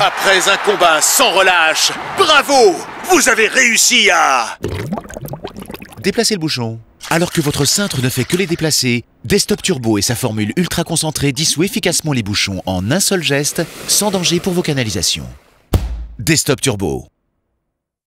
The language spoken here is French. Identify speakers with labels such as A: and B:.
A: Après un combat sans relâche, bravo Vous avez réussi à...
B: Déplacez le bouchon. Alors que votre cintre ne fait que les déplacer, Desktop Turbo et sa formule ultra concentrée dissout efficacement les bouchons en un seul geste, sans danger pour vos canalisations. Desktop Turbo.